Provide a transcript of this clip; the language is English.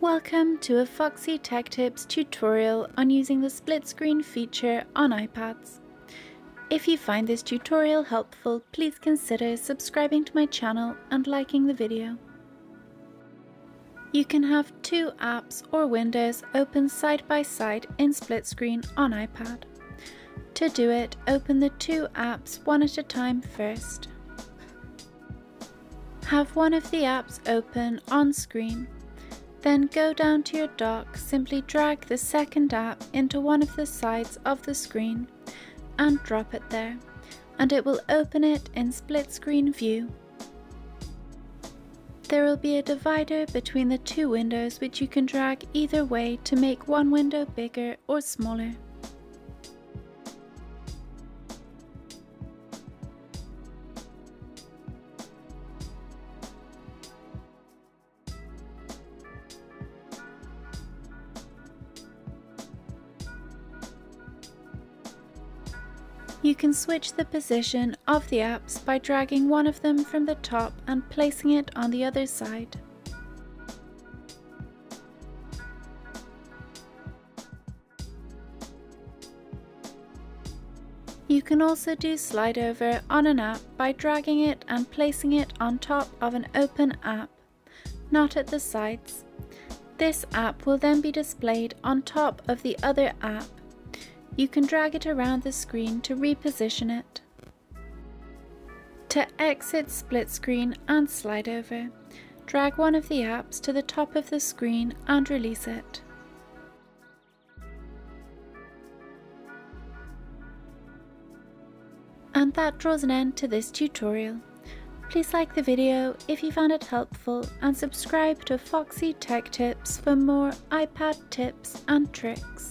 Welcome to a Foxy Tech Tips tutorial on using the split screen feature on iPads. If you find this tutorial helpful, please consider subscribing to my channel and liking the video. You can have two apps or windows open side by side in split screen on iPad. To do it, open the two apps one at a time first. Have one of the apps open on screen then go down to your dock, simply drag the second app into one of the sides of the screen and drop it there, and it will open it in split screen view. There will be a divider between the two windows which you can drag either way to make one window bigger or smaller. You can switch the position of the apps by dragging one of them from the top and placing it on the other side. You can also do slide over on an app by dragging it and placing it on top of an open app, not at the sides. This app will then be displayed on top of the other app you can drag it around the screen to reposition it. To exit split screen and slide over, drag one of the apps to the top of the screen and release it. And that draws an end to this tutorial. Please like the video if you found it helpful and subscribe to Foxy Tech Tips for more iPad tips and tricks.